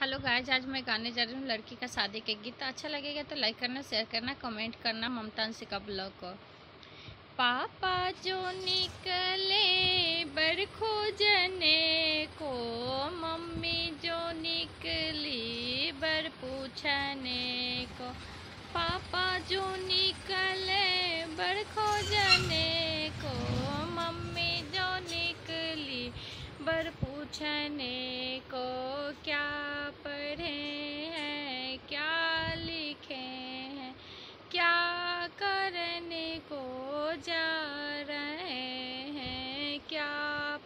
Hello guys, आज मैं गाने जा रही हूँ लड़की का शादी के गीत। अच्छा लगेगा तो लाइक करना शेयर करना कमेंट करना ममता का ब्लॉग को। पापा जो निकले बड़ खोजने को, मम्मी जो निकली बड़ पूछने को। पापा जो निकले बड़ खोजने पूछने को क्या पढ़े हैं, क्या लिखे हैं, क्या करने को जा रहे हैं, क्या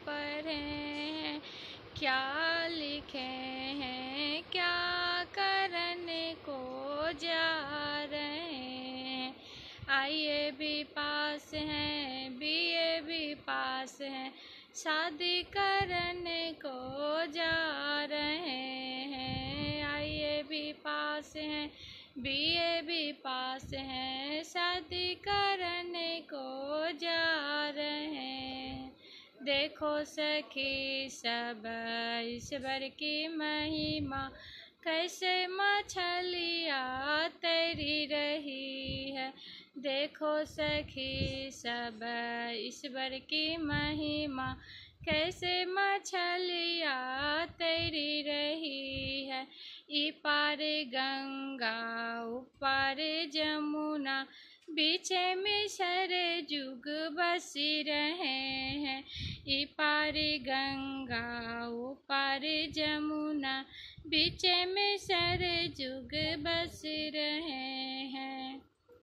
पढ़े हैं, क्या लिखे हैं, क्या करने को जा रहे हैं। आइए भी पास हैं हैं। शादी करने को जा रहे हैं। आइए भी पास हैं बी ए भी पास हैं। शादी करने को जा रहे हैं। देखो सखी, सब ईश्वर की महिमा, कैसे मछलियाँ तैरी रही देखो सखी सब, ईश्वर की महिमा, कैसे मछलिया तैरी रही है। इपार गंगा उपार जमुना, बीचे में सर जुग बसी रहे हैं। इपार गंगा उपार जमुना, बीचे में सर जुग बस रहे